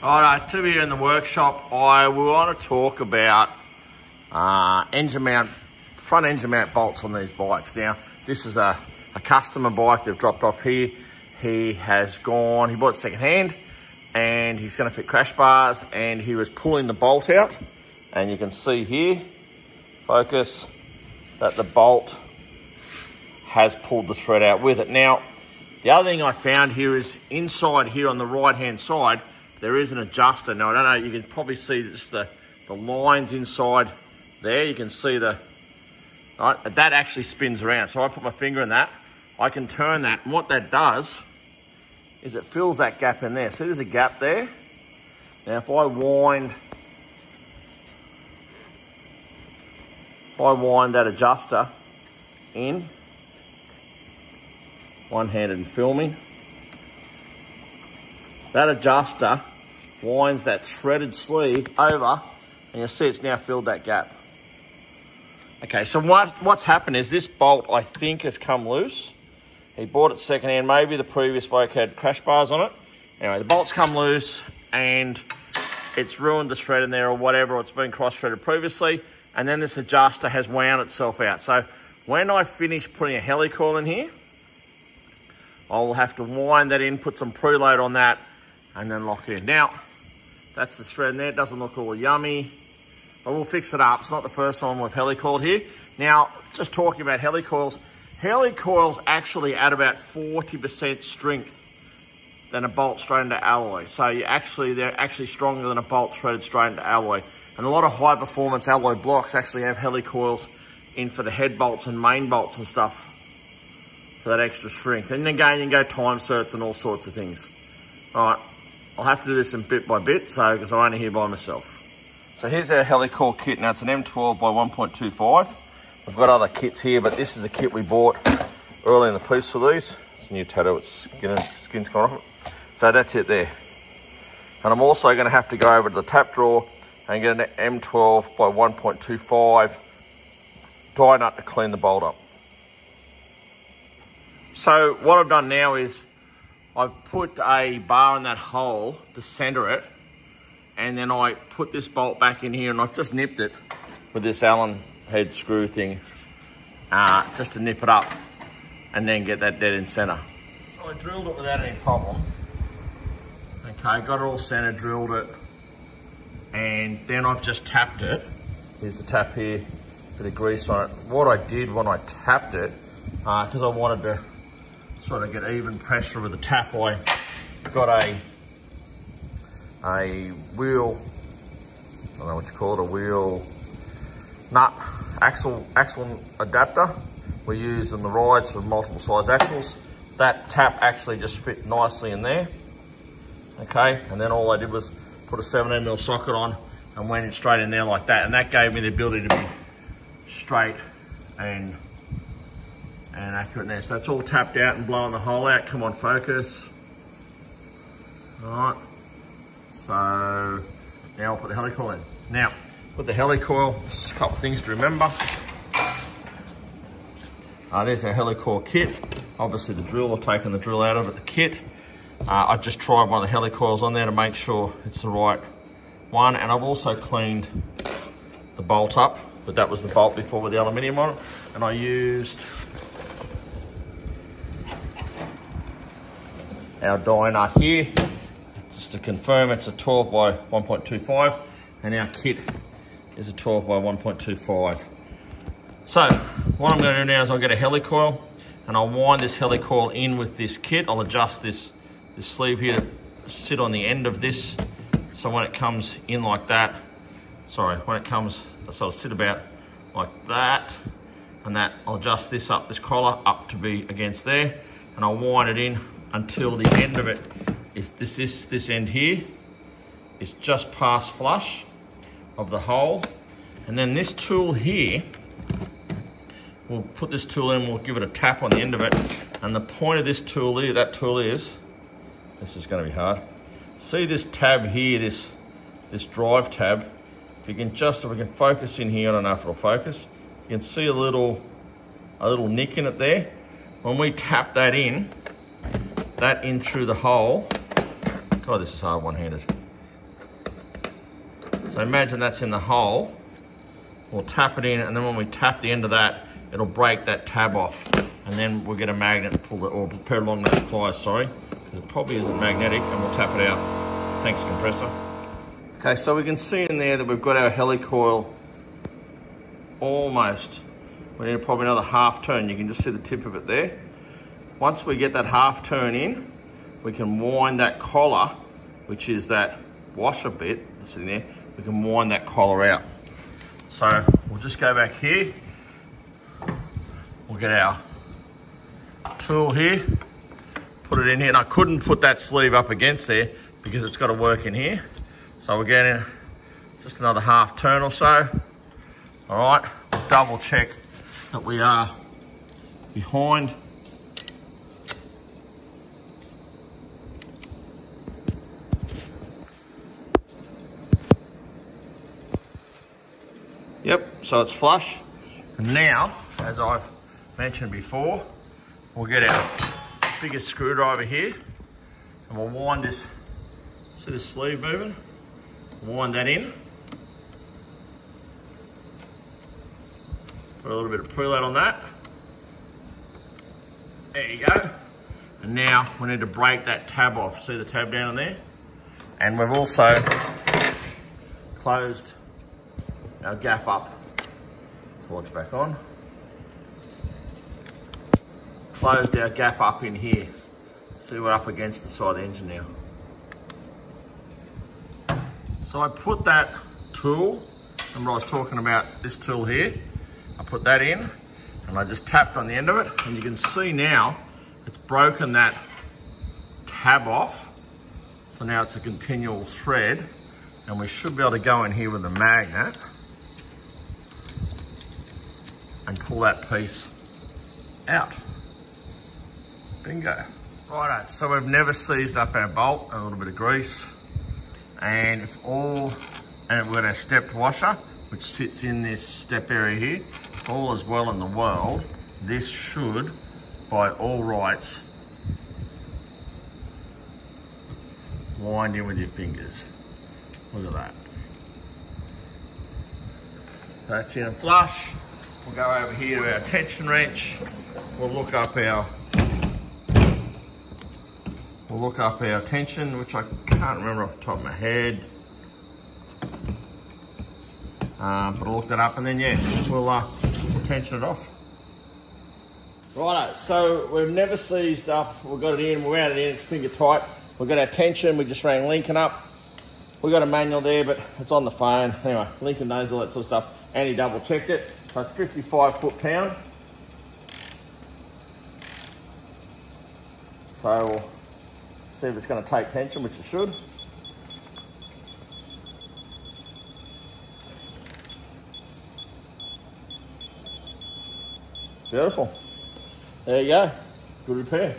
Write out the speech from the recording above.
All right, it's Timmy here in the workshop. I want to talk about uh, engine mount, front engine mount bolts on these bikes. Now, this is a, a customer bike they've dropped off here. He has gone, he bought it second hand and he's going to fit crash bars and he was pulling the bolt out and you can see here, focus, that the bolt has pulled the thread out with it. Now, the other thing I found here is inside here on the right hand side, there is an adjuster. Now, I don't know, you can probably see just the, the lines inside there. You can see the, right, that actually spins around. So I put my finger in that, I can turn that. And what that does is it fills that gap in there. See, there's a gap there. Now, if I wind, if I wind that adjuster in, one-handed and filming, that adjuster winds that threaded sleeve over and you'll see it's now filled that gap. Okay, so what, what's happened is this bolt, I think, has come loose. He bought it secondhand. Maybe the previous bloke had crash bars on it. Anyway, the bolt's come loose and it's ruined the thread in there or whatever. It's been cross-threaded previously. And then this adjuster has wound itself out. So when I finish putting a helicoil in here, I'll have to wind that in, put some preload on that, and then lock in. Now, that's the thread there. It doesn't look all yummy, but we'll fix it up. It's not the first one we've helicoiled here. Now, just talking about helicoils, helicoils actually add about 40% strength than a bolt straight into alloy. So you actually, they're actually stronger than a bolt threaded straight into alloy. And a lot of high performance alloy blocks actually have helicoils in for the head bolts and main bolts and stuff for that extra strength. And again, you can go Time-Serts and all sorts of things. All right, I'll have to do this in bit by bit, so because I'm only here by myself. So here's our helicoil kit. Now it's an M12 by 1.25. We've got other kits here, but this is a kit we bought early in the piece for these. It's a new tattoo, it's skin, skin's gone off it. So that's it there. And I'm also gonna have to go over to the tap drawer and get an M12 by 1.25 die nut to clean the bolt up. So what I've done now is I've put a bar in that hole to center it and then I put this bolt back in here and I've just nipped it with this Allen head screw thing uh, just to nip it up and then get that dead in center. So I drilled it without any problem. Okay, got it all centered, drilled it, and then I've just tapped it. Here's the tap here, bit of grease on it. What I did when I tapped it, because uh, I wanted to sort of get even pressure with the tap, I got a a wheel, I don't know what you call it, a wheel nut axle axle adapter we use in the rides with multiple size axles. That tap actually just fit nicely in there. Okay, and then all I did was put a 17 mil socket on and went straight in there like that. And that gave me the ability to be straight and and there. So that's all tapped out and blowing the hole out. Come on, focus. All right. So now I'll put the helicoil in. Now, with the helicoil, just a couple things to remember. Uh, there's our helicoil kit. Obviously the drill, I've taken the drill out of it, the kit. Uh, I've just tried one of the helicoils on there to make sure it's the right one. And I've also cleaned the bolt up, but that was the bolt before with the aluminium on it. And I used our die nut here, just to confirm it's a 12 by 1.25, and our kit is a 12 by 1.25. So, what I'm gonna do now is I'll get a helicoil, and I'll wind this helicoil in with this kit. I'll adjust this, this sleeve here to sit on the end of this, so when it comes in like that, sorry, when it comes, so I'll sit about like that, and that, I'll adjust this up, this collar up to be against there, and I'll wind it in until the end of it is this, this, this end here is just past flush of the hole. And then this tool here, we'll put this tool in, we'll give it a tap on the end of it. And the point of this tool here, that tool is, this is gonna be hard. See this tab here, this, this drive tab. If you can just, if we can focus in here, I don't know if it'll focus. You can see a little, a little nick in it there. When we tap that in, that in through the hole. God, this is hard one-handed. So imagine that's in the hole. We'll tap it in, and then when we tap the end of that, it'll break that tab off. And then we'll get a magnet pull it, or put along those pliers, sorry, because it probably isn't magnetic, and we'll tap it out. Thanks, compressor. Okay, so we can see in there that we've got our helicoil almost. We need probably another half turn. You can just see the tip of it there. Once we get that half turn in, we can wind that collar, which is that washer bit that's in there, we can wind that collar out. So we'll just go back here. We'll get our tool here, put it in here. And I couldn't put that sleeve up against there because it's got to work in here. So we're getting just another half turn or so. All right, we'll double check that we are behind so it's flush. And now, as I've mentioned before, we'll get our biggest screwdriver here and we'll wind this, see the sleeve moving? Wind that in. Put a little bit of pre-load on that. There you go. And now we need to break that tab off. See the tab down in there? And we've also closed our gap up. Torch back on. Closed our gap up in here. See we're up against the side engine now. So I put that tool, remember I was talking about this tool here, I put that in and I just tapped on the end of it and you can see now it's broken that tab off. So now it's a continual thread and we should be able to go in here with a magnet and pull that piece out. Bingo. Righto, so we've never seized up our bolt, a little bit of grease. And if all, and we've got our stepped washer, which sits in this step area here. all is well in the world, this should, by all rights, wind in with your fingers. Look at that. That's in flush. We'll go over here to our tension wrench. We'll look up our we'll look up our tension, which I can't remember off the top of my head. Uh, but I'll look that up and then yeah, we'll, uh, we'll tension it off. Righto, so we've never seized up, we've got it in, we wound it in, it's finger tight. We've got our tension, we just rang Lincoln up. We've got a manual there, but it's on the phone. Anyway, Lincoln knows all that sort of stuff, and he double checked it. So it's 55 foot pound. So we'll see if it's going to take tension, which it should. Beautiful. There you go. Good repair.